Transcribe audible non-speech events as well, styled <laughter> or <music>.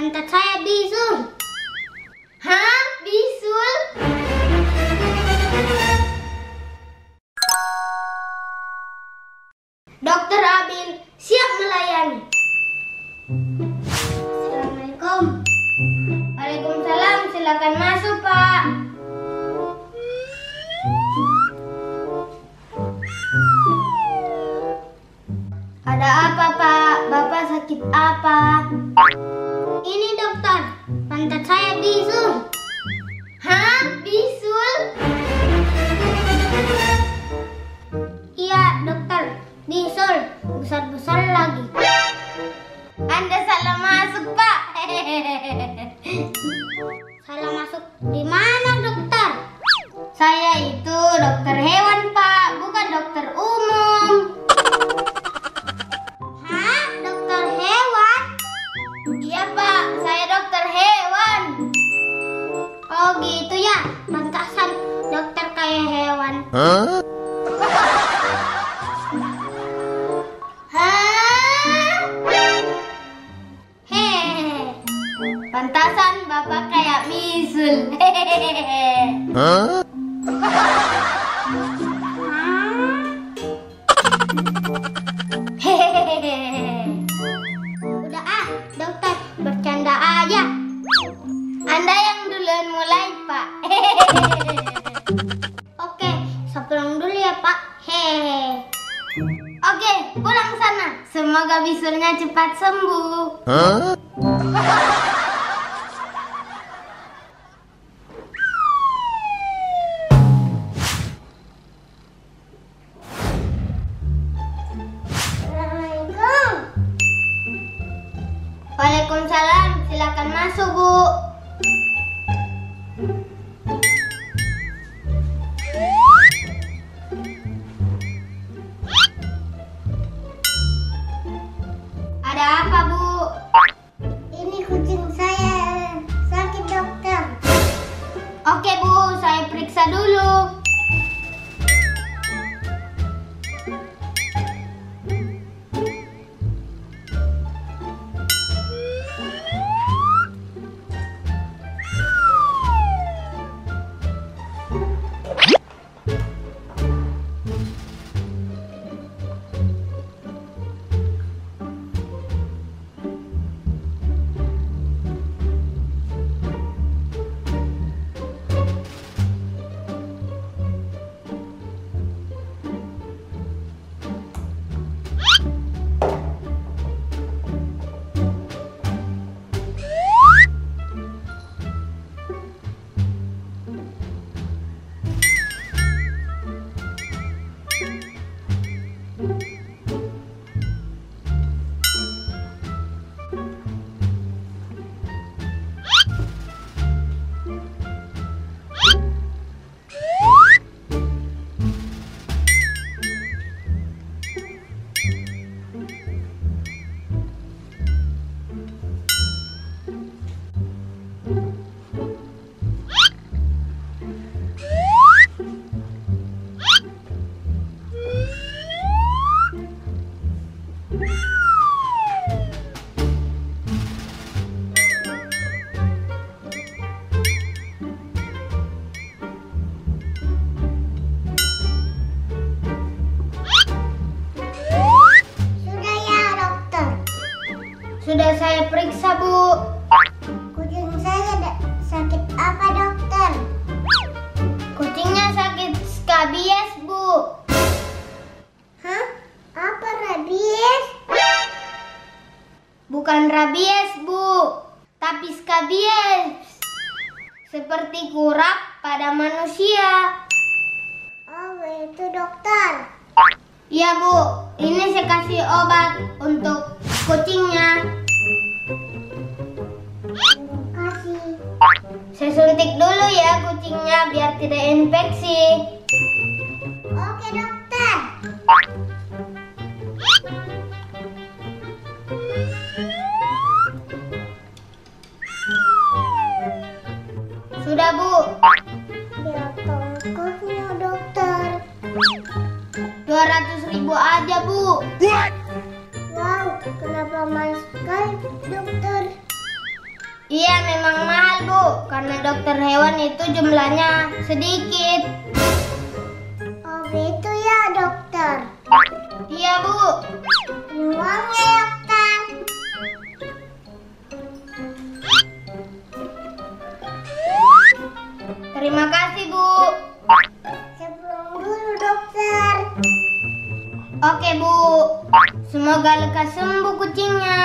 Pantat saya bisul. Hah? Bisul? Dokter Abil siap melayani. Assalamualaikum. Waalaikumsalam, silakan masuk, Pak. Ada apa, Pak? Bapak sakit apa? Pantat saya bisul. Hah? Bisul? Iya dokter, bisul. Besar-besar lagi. Anda salah masuk, Pak. Salah <laughs> Gitu ya, pantasan dokter kayak hewan. Hehehe. Pantasan Bapak kayak misul. Hehehe. Hehehe. Semoga bisulnya cepat sembuh. Assalamualaikum. Waalaikumsalam, silakan masuk, Bu. Sudah saya periksa, Bu. Kucing saya da- sakit apa dokter? Kucingnya sakit skabies, Bu. Hah? Apa rabies? Bukan rabies, Bu, tapi skabies. Seperti kurap pada manusia. Oh itu dokter. Iya, Bu. Ini saya kasih obat untuk kucingnya. Terima kasih. Saya suntik dulu ya kucingnya biar tidak infeksi. Oke dokter. Sudah, Bu. Berapa ongkosnya dokter? 200 ribu aja, Bu. Wow, kenapa mahal sekali dokter? Iya, memang mahal, Bu. Karena dokter hewan itu jumlahnya sedikit. Oh gitu ya dokter. Iya, Bu. Uangnya dokter. Semoga lekas sembuh kucingnya.